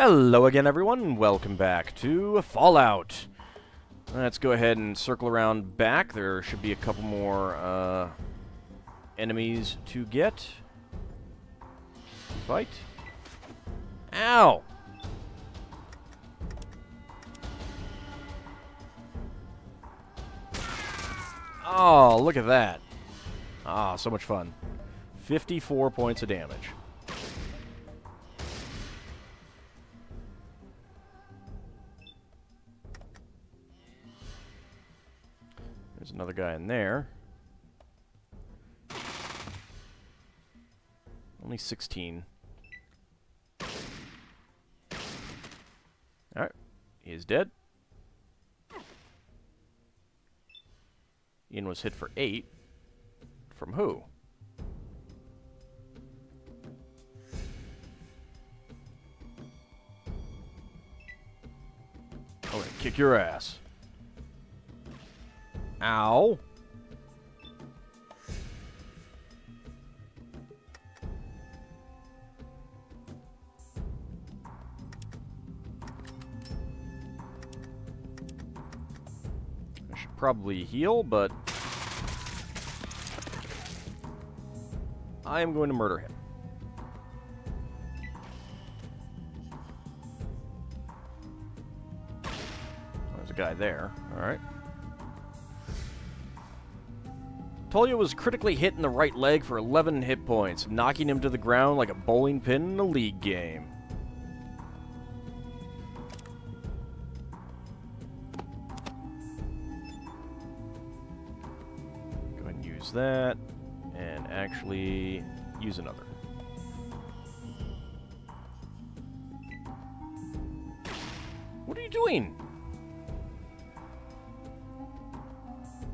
Hello again, everyone. Welcome back to Fallout. Let's go ahead and circle around back. There should be a couple more uh, enemies to get. Fight. Ow! Oh, look at that. Ah, so much fun. 54 points of damage. There's another guy in there. Only 16. Alright. He is dead. Ian was hit for 8. From who? I'm kick your ass. Ow. I should probably heal, but I am going to murder him. There's a guy there. Alright. Tolya was critically hit in the right leg for 11 hit points, knocking him to the ground like a bowling pin in a league game. Go ahead and use that, and actually use another. What are you doing?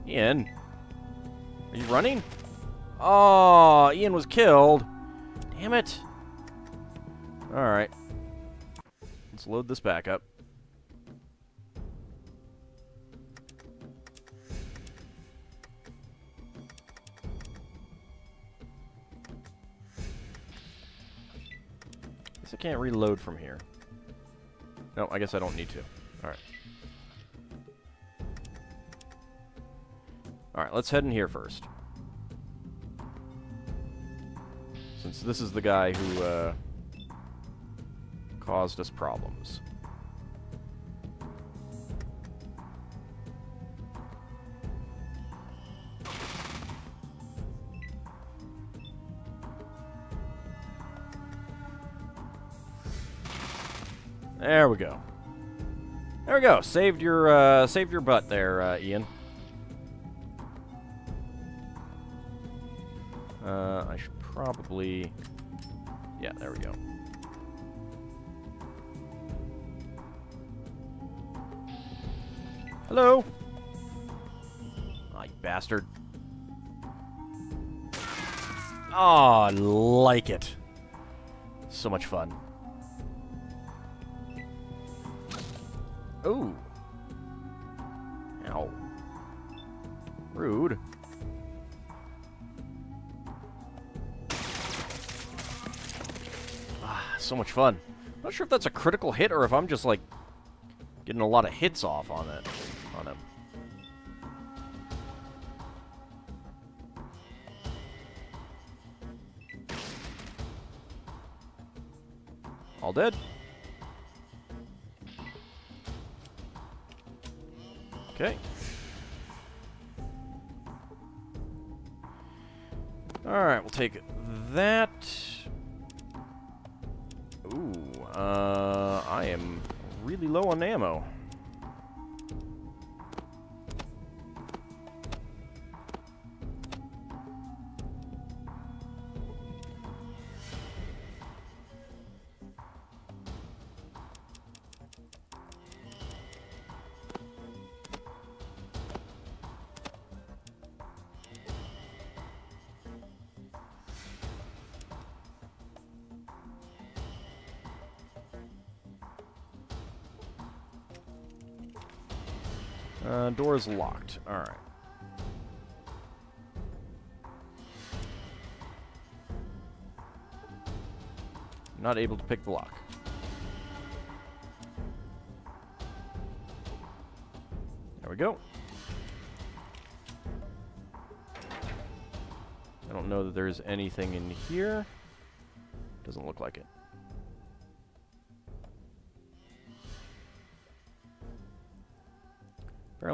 Ian? Are you running? Oh, Ian was killed. Damn it. Alright. Let's load this back up. Guess I can't reload from here. No, I guess I don't need to. Alright. Alright, let's head in here first. Since this is the guy who, uh, caused us problems. There we go. There we go. Saved your, uh, saved your butt there, uh, Ian. Uh, I should probably... Yeah, there we go. Hello? Ah, you bastard. Oh, like it. So much fun. Ooh. Ow. Rude. So much fun. Not sure if that's a critical hit or if I'm just like getting a lot of hits off on it on him. All dead. Okay. Alright, we'll take that. Uh, I am really low on ammo. door is locked. All right. I'm not able to pick the lock. There we go. I don't know that there's anything in here. Doesn't look like it.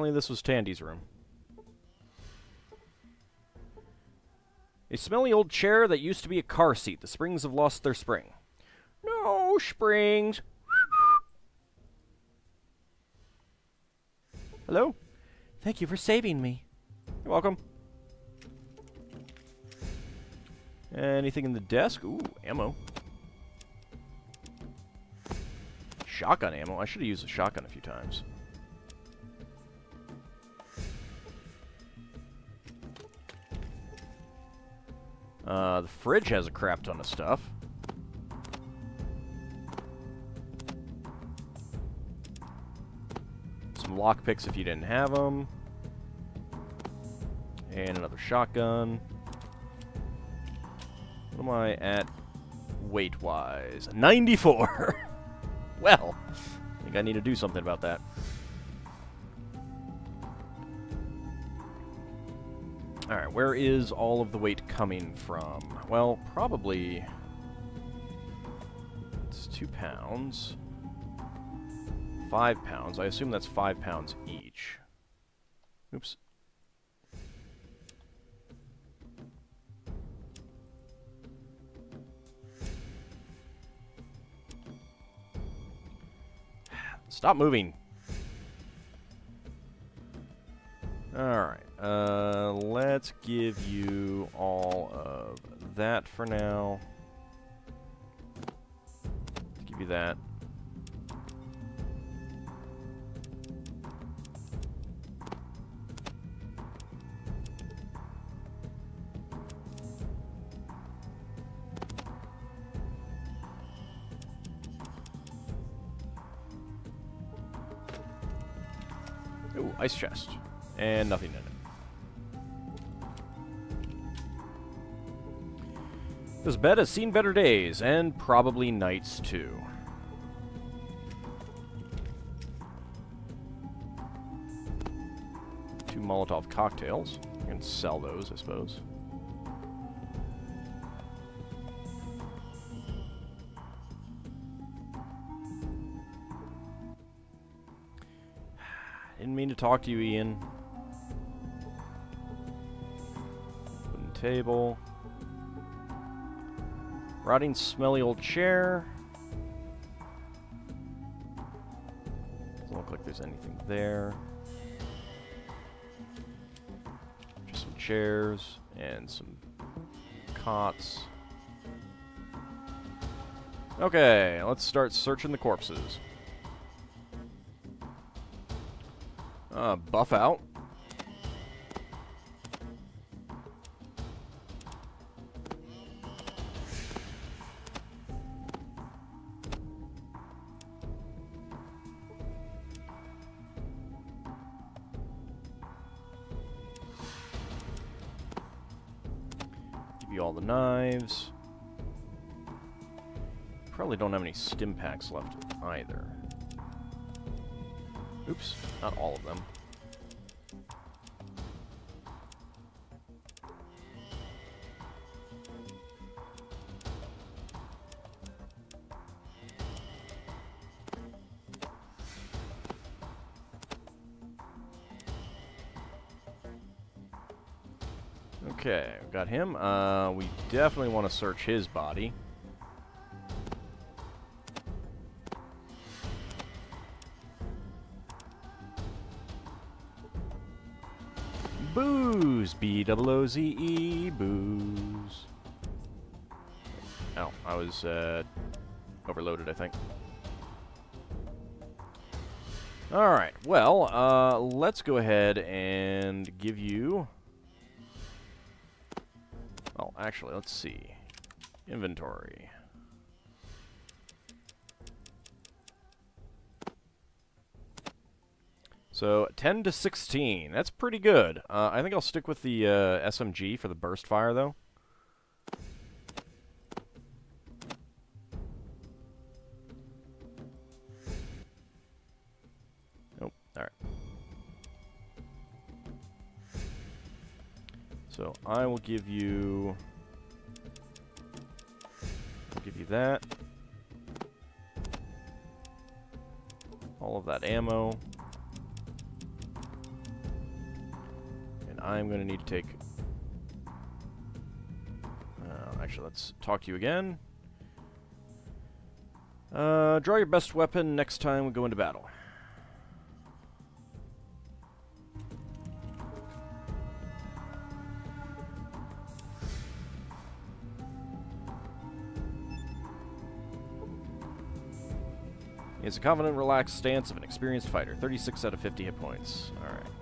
Apparently this was Tandi's room. A smelly old chair that used to be a car seat. The springs have lost their spring. No springs. Hello? Thank you for saving me. You're welcome. Anything in the desk? Ooh, ammo. Shotgun ammo. I should have used a shotgun a few times. Uh, the fridge has a crap ton of stuff. Some lockpicks if you didn't have them. And another shotgun. What am I at weight-wise? 94! well, I think I need to do something about that. Alright, where is all of the weight coming from? Well, probably... It's two pounds. Five pounds. I assume that's five pounds each. Oops. Stop moving. Alright, uh, let's give you all of that for now. Let's give you that. Ooh, ice chest. And nothing in it. This bed has seen better days, and probably nights too. Two Molotov cocktails. You can sell those, I suppose. Didn't mean to talk to you, Ian. Table. Rotting, smelly old chair. Doesn't look like there's anything there. Just some chairs and some cots. Okay, let's start searching the corpses. Uh, Buffout. Any Stimpaks left either. Oops, not all of them. Okay, got him. Uh, we definitely want to search his body. Booze. B-double-O-Z-E. Booze. Oh, I was, uh, overloaded, I think. Alright, well, uh, let's go ahead and give you... Oh, actually, let's see. Inventory. So 10 to 16. That's pretty good. Uh, I think I'll stick with the uh, SMG for the burst fire, though. Nope. All right. So I will give you... I'll give you that. All of that ammo. I'm going to need to take... Uh, actually, let's talk to you again. Uh, draw your best weapon next time we go into battle. He has a confident, relaxed stance of an experienced fighter. 36 out of 50 hit points. Alright.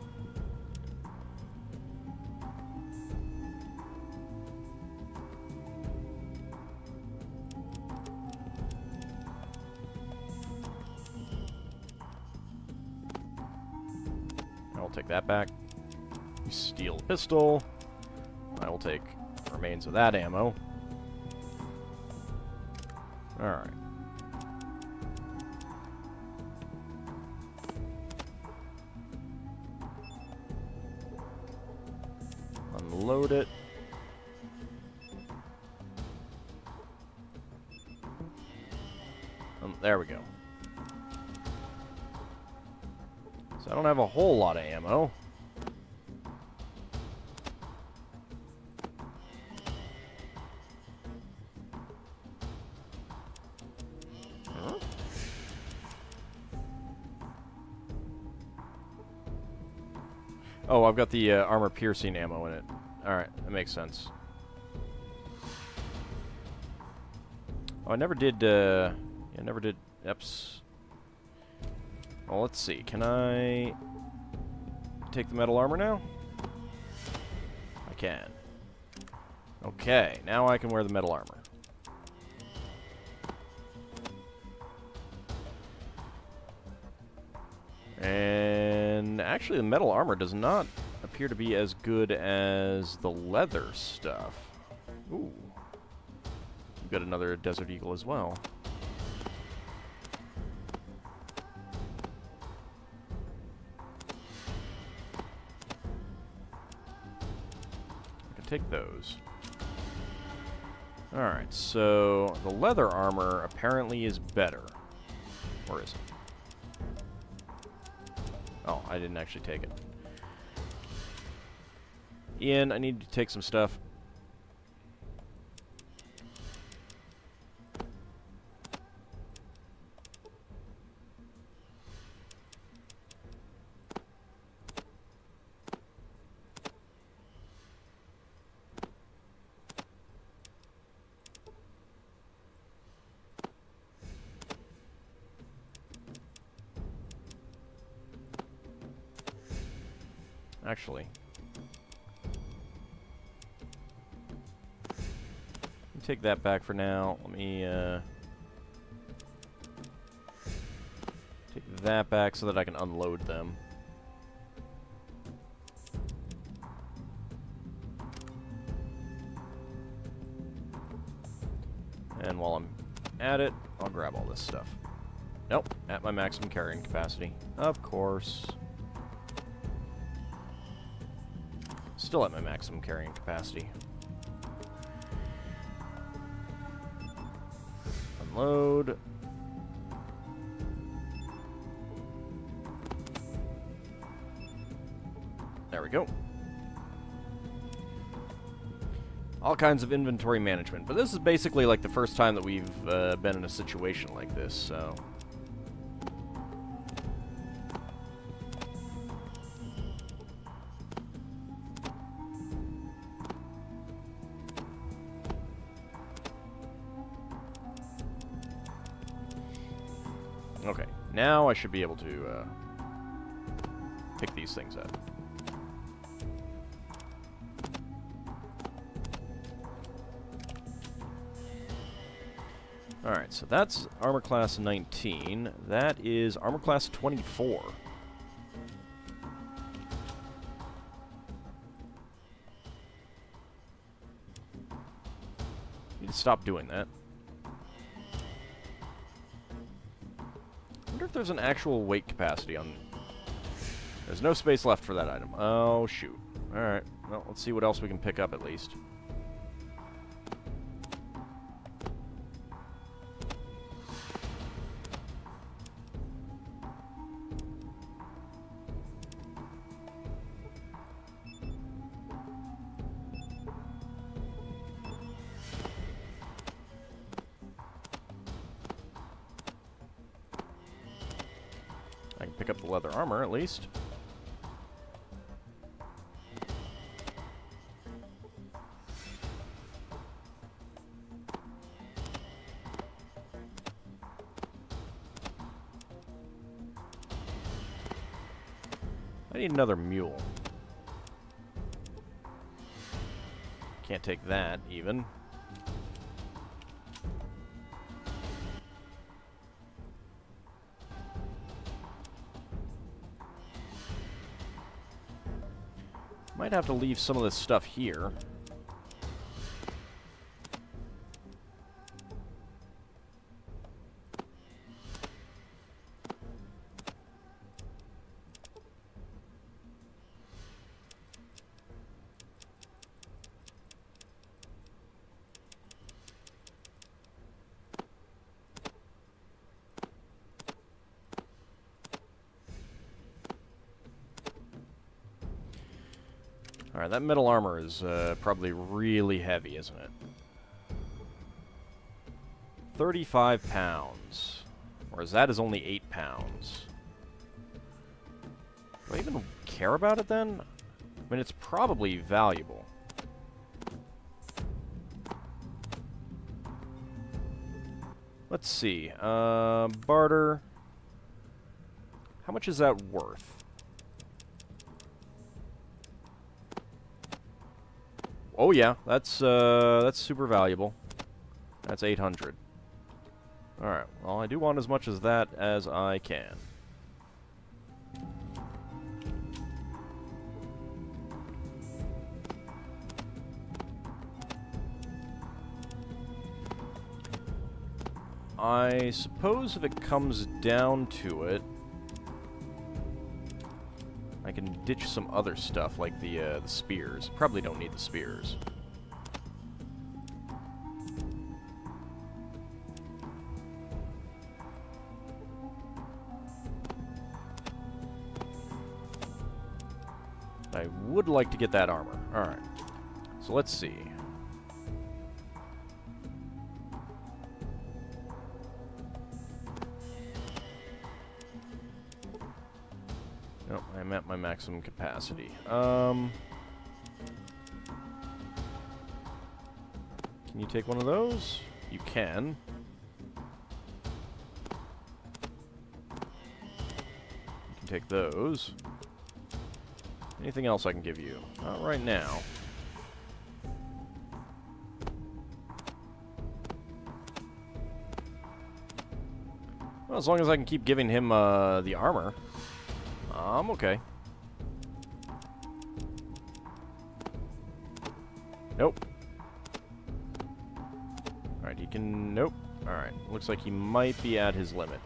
Pistol. I will take remains of that ammo. Alright. Unload it. Um, there we go. So I don't have a whole lot of ammo. Got the uh, armor piercing ammo in it. Alright, that makes sense. Oh, I never did, uh... I never did EPS. Well, let's see. Can I take the metal armor now? I can. Okay, now I can wear the metal armor. And actually, the metal armor does not appear to be as good as the leather stuff. Ooh. We've got another Desert Eagle as well. I can take those. Alright, so the leather armor apparently is better. Where is it? Oh, I didn't actually take it. Ian, I need to take some stuff. Actually. Take that back for now. Let me, uh... Take that back so that I can unload them. And while I'm at it, I'll grab all this stuff. Nope, at my maximum carrying capacity. Of course. Still at my maximum carrying capacity. Unload. There we go. All kinds of inventory management. But this is basically like the first time that we've uh, been in a situation like this, so... now I should be able to uh, pick these things up. Alright, so that's armor class 19. That is armor class 24. Need to stop doing that. There's an actual weight capacity on... There's no space left for that item. Oh, shoot. Alright. Well, let's see what else we can pick up at least. Pick up the leather armor at least. I need another mule. Can't take that, even. Might have to leave some of this stuff here. Alright, that metal armor is uh, probably really heavy, isn't it? 35 pounds. Whereas that is only 8 pounds. Do I even care about it then? I mean, it's probably valuable. Let's see. Uh, barter. How much is that worth? Oh yeah, that's uh, that's super valuable. That's 800. Alright, well I do want as much as that as I can. I suppose if it comes down to it, can ditch some other stuff, like the, uh, the spears. Probably don't need the spears. I would like to get that armor. Alright. So let's see. Maximum capacity. Um, can you take one of those? You can. You can take those. Anything else I can give you? Not right now. Well, as long as I can keep giving him uh, the armor. I'm okay. Looks like he might be at his limit.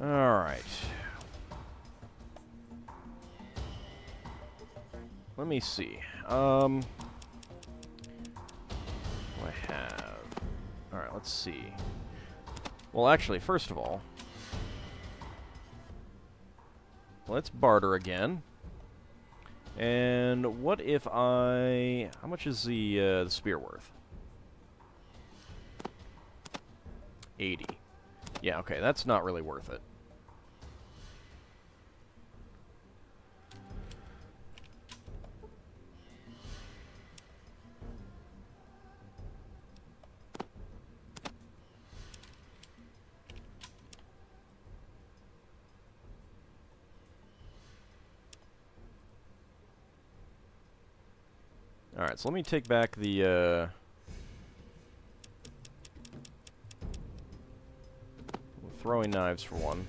Alright. Let me see. Um, I have? Alright, let's see. Well, actually, first of all, let's barter again. And what if I... How much is the, uh, the spear worth? 80. Yeah, okay, that's not really worth it. Alright, so let me take back the, uh... Throwing knives for one.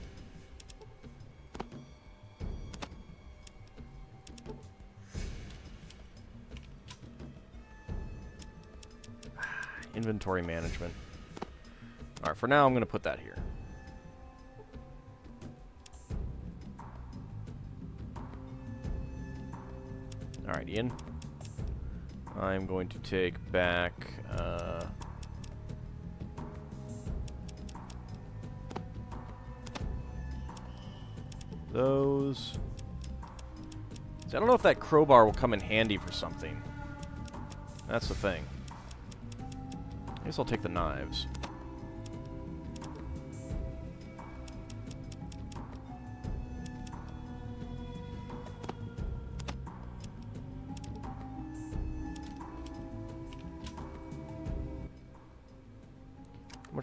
inventory management. Alright, for now I'm going to put that here. Alright, Ian. I'm going to take back... Uh, those. See, I don't know if that crowbar will come in handy for something. That's the thing. I guess I'll take the knives.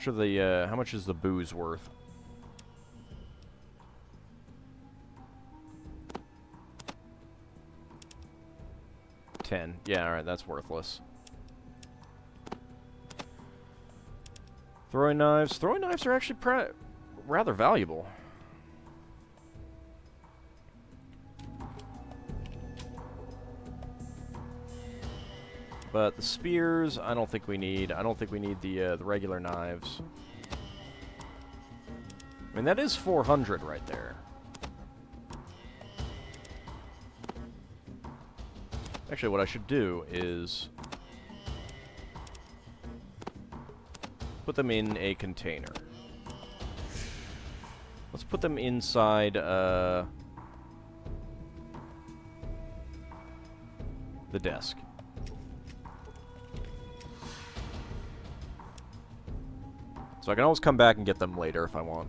Much the, uh, how much is the booze worth? Ten. Yeah, alright, that's worthless. Throwing knives. Throwing knives are actually rather valuable. But the spears, I don't think we need. I don't think we need the uh, the regular knives. I mean, that is 400 right there. Actually, what I should do is put them in a container. Let's put them inside uh, the desk. So I can always come back and get them later if I want.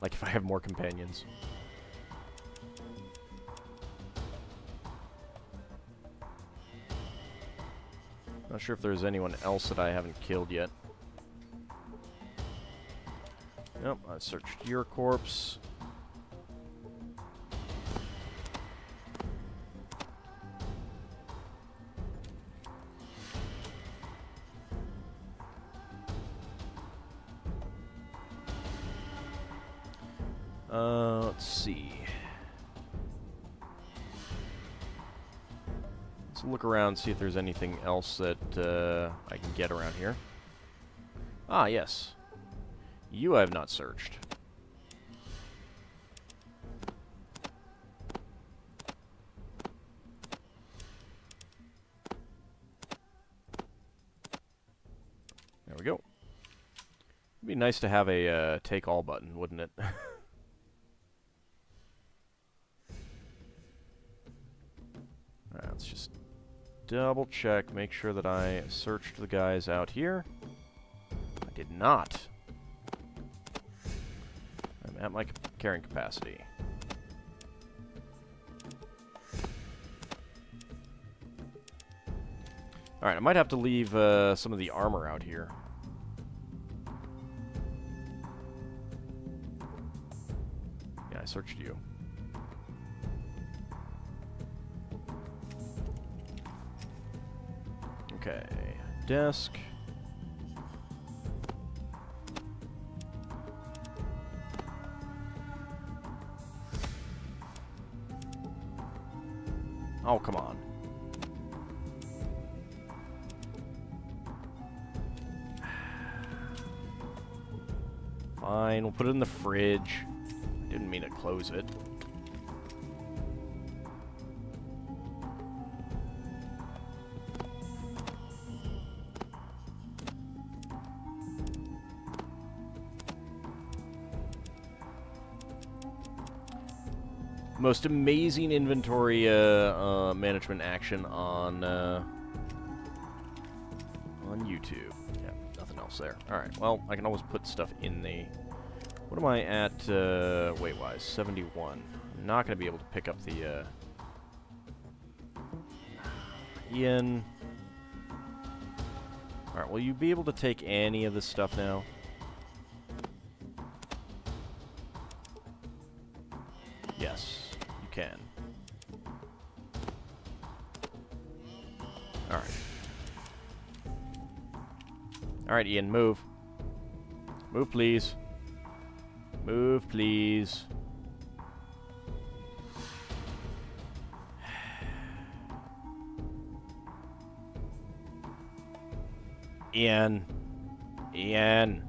Like if I have more companions. Not sure if there's anyone else that I haven't killed yet. Nope, I searched your corpse. Uh, let's see. Let's look around, see if there's anything else that uh, I can get around here. Ah, yes. You I have not searched. There we go. It'd be nice to have a uh, take all button, wouldn't it? double check, make sure that I searched the guys out here. I did not. I'm at my carrying capacity. Alright, I might have to leave uh, some of the armor out here. Yeah, I searched you. Okay. Desk. Oh, come on. Fine, we'll put it in the fridge. I didn't mean to close it. Most amazing inventory uh, uh, management action on uh, on YouTube. Yeah, nothing else there. All right. Well, I can always put stuff in the. What am I at uh, weight-wise? 71. I'm not going to be able to pick up the. Uh, Ian. All right. Will you be able to take any of this stuff now? Alright, Ian, move. Move, please. Move, please. Ian. Ian.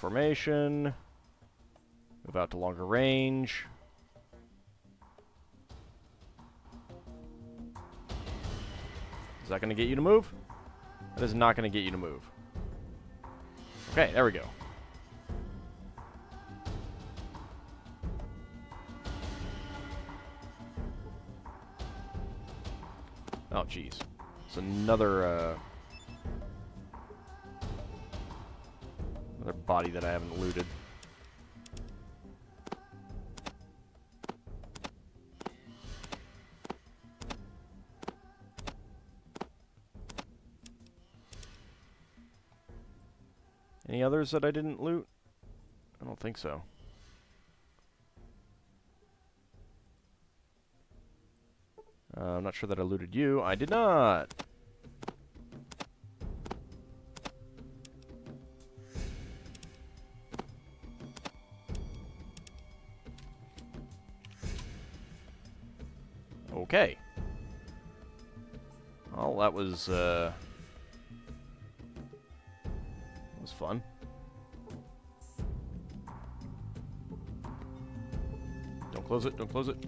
Formation. Move out to longer range. Is that going to get you to move? That is not going to get you to move. Okay, there we go. Oh, jeez. It's another, uh... body that I haven't looted. Any others that I didn't loot? I don't think so. Uh, I'm not sure that I looted you. I did not! Okay. Well, that was, uh... was fun. Don't close it, don't close it.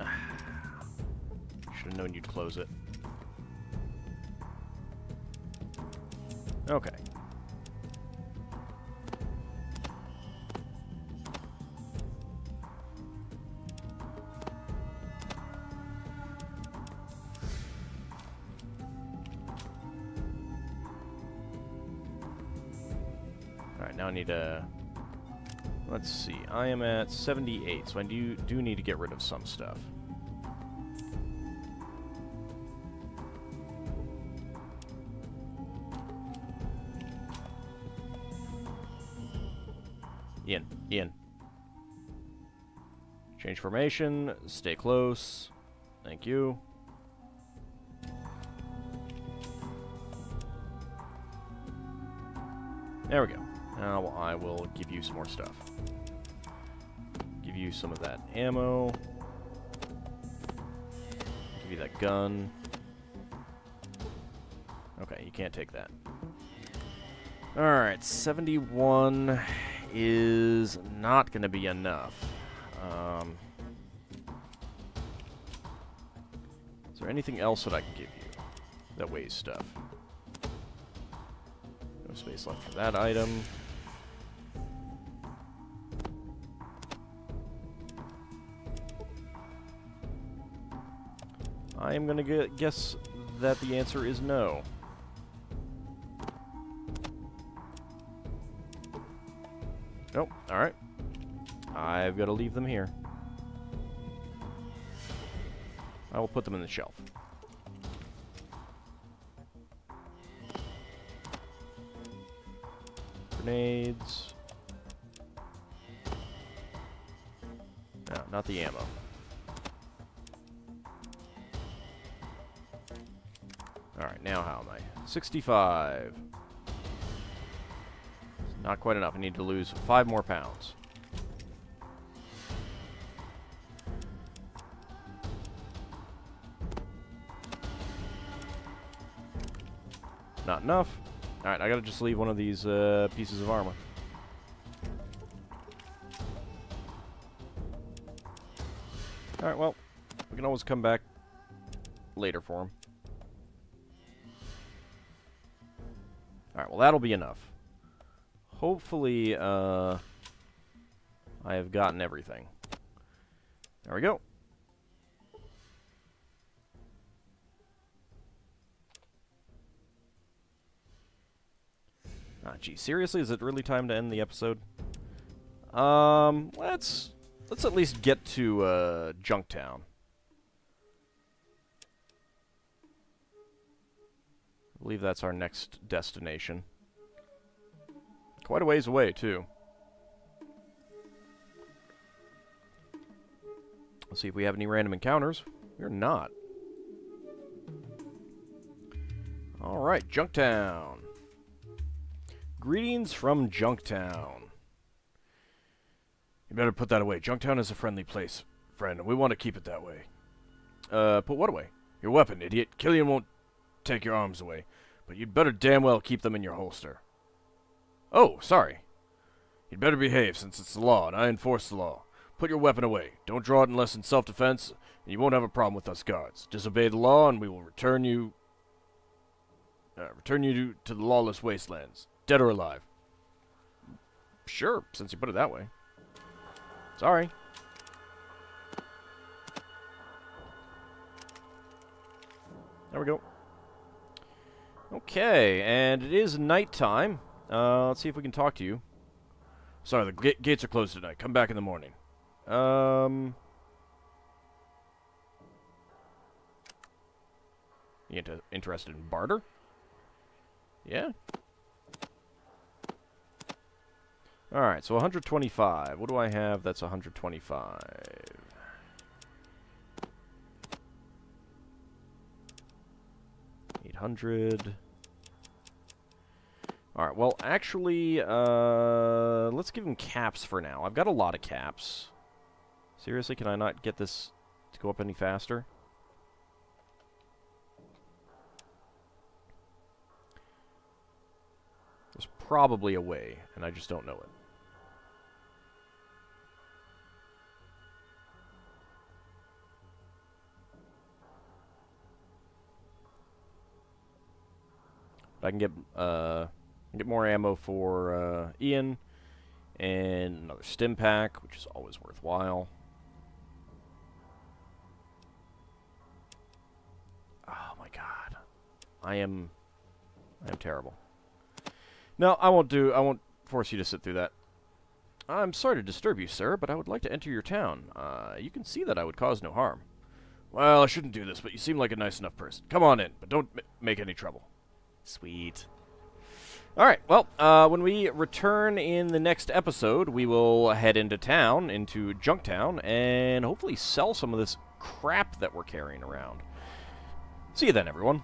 Should have known you'd close it. Okay. I am at 78, so I do, do need to get rid of some stuff. Ian, Ian. Change formation, stay close. Thank you. There we go. Now I will give you some more stuff. Give you some of that ammo. Give you that gun. Okay, you can't take that. Alright, 71 is not going to be enough. Um, is there anything else that I can give you that weighs stuff? No space left for that item. I am going to guess that the answer is no. Nope, alright. I've got to leave them here. I will put them in the shelf. Grenades. No, not the ammo. Alright, now how am I? 65. Not quite enough. I need to lose five more pounds. Not enough. Alright, I gotta just leave one of these uh, pieces of armor. Alright, well, we can always come back later for him. Well that'll be enough. Hopefully, uh, I have gotten everything. There we go. Ah, gee, seriously, is it really time to end the episode? Um, let's let's at least get to uh, Junktown. I believe that's our next destination. Quite a ways away, too. Let's see if we have any random encounters. We're not. Alright, Junktown. Greetings from Junktown. You better put that away. Junktown is a friendly place, friend, and we want to keep it that way. Uh, put what away? Your weapon, idiot. Killian won't take your arms away, but you'd better damn well keep them in your holster. Oh, sorry. You'd better behave, since it's the law, and I enforce the law. Put your weapon away. Don't draw it unless in self-defense, and you won't have a problem with us guards. Disobey the law, and we will return you... Uh, return you to, to the lawless wastelands, dead or alive. Sure, since you put it that way. Sorry. There we go. Okay, and it is nighttime. Uh, let's see if we can talk to you. Sorry, the ga gates are closed tonight. Come back in the morning. Um... You inter interested in barter? Yeah? Alright, so 125. What do I have that's 125? Eight hundred. Alright, well, actually, uh, let's give him caps for now. I've got a lot of caps. Seriously, can I not get this to go up any faster? There's probably a way, and I just don't know it. I can get uh, get more ammo for uh, Ian, and another Stimpak, which is always worthwhile. Oh my god, I am, I am terrible. No, I won't do. I won't force you to sit through that. I'm sorry to disturb you, sir, but I would like to enter your town. Uh, you can see that I would cause no harm. Well, I shouldn't do this, but you seem like a nice enough person. Come on in, but don't make any trouble. Sweet. Alright, well, uh, when we return in the next episode, we will head into town, into Junktown, and hopefully sell some of this crap that we're carrying around. See you then, everyone.